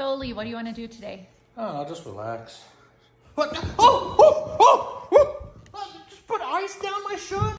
So Lee, what do you want to do today? Oh, I'll just relax. What? Oh, oh, oh, oh! Just put ice down my shirt.